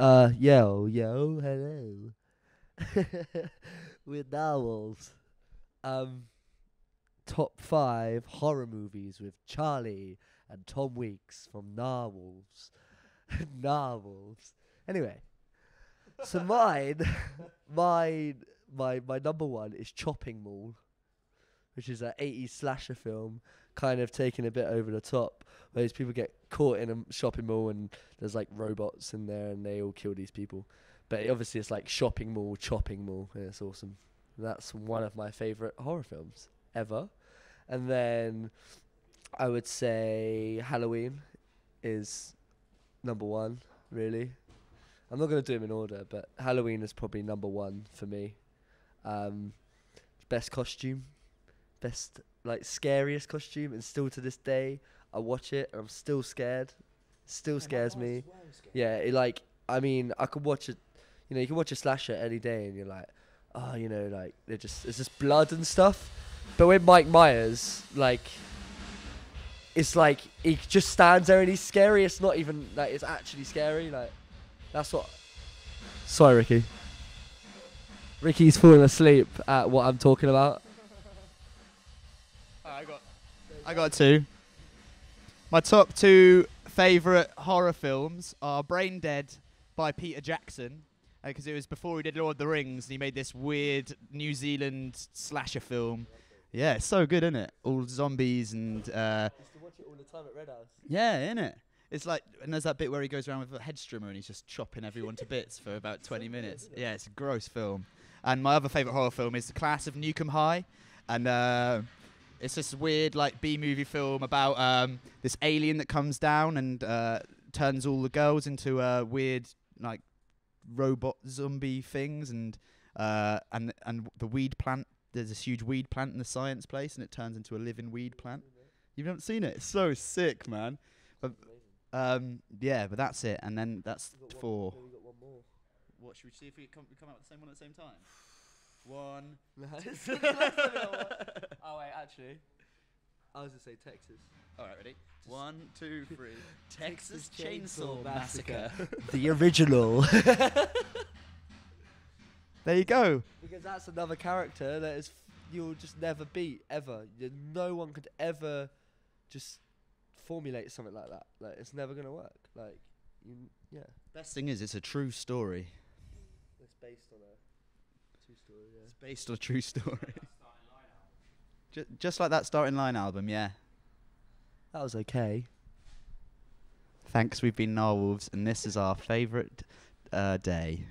Uh, yo, yo, hello. With Gnarwolves. Um, top five horror movies with Charlie and Tom Weeks from Gnarwolves. Gnarwolves. Anyway, so mine, mine, my my number one is Chopping Mall, which is an 80s slasher film, kind of taken a bit over the top. Where these people get caught in a shopping mall and there's like robots in there and they all kill these people. But obviously it's like shopping mall, chopping mall, and it's awesome. That's one of my favorite horror films ever. And then I would say Halloween is number one, really. I'm not going to do them in order, but Halloween is probably number one for me. Um, best costume, best like scariest costume, and still to this day, I watch it and I'm still scared. Still scares me. Yeah, it, like I mean, I could watch it. You know, you can watch a slasher any day, and you're like, oh, you know, like they're just it's just blood and stuff. But with Mike Myers, like, it's like he just stands there and he's scary. It's not even like it's actually scary. Like, that's what. Sorry, Ricky. Ricky's falling asleep at what I'm talking about. I got, two. My top two favorite horror films are Brain Dead by Peter Jackson, because it was before he did Lord of the Rings, and he made this weird New Zealand slasher film. Yeah, it's so good, isn't it? All zombies and uh, used to watch it all the time at Red House. yeah, isn't it? It's like, and there's that bit where he goes around with a head trimmer and he's just chopping everyone to bits for about 20 minutes. Yeah, it's a gross film. And my other favourite horror film is The Class of Nuke 'Em High. And uh, it's this weird, like, B movie film about um, this alien that comes down and uh, turns all the girls into uh, weird, like, robot zombie things. And, uh, and, and the weed plant, there's this huge weed plant in the science place and it turns into a living weed plant. You haven't seen it? It's so sick, man. But um, yeah, but that's it, and then that's four. We got one more. What should we see if we come, we come out with the same one at the same time? One. wait, actually, I was gonna say Texas. All right, ready? One, two, three. Texas Chainsaw Massacre. the original. there you go. because that's another character that is f- you'll just never beat ever. You, no one could ever just formulate something like that. Like it's never gonna work. Like you, yeah. Best thing is, it's a true story. It's based on a true story. Yeah. It's based on a true story. Ju- just like that starting line album, yeah. That was okay. Thanks, we've been Gnarwolves, and this is our favourite uh, day.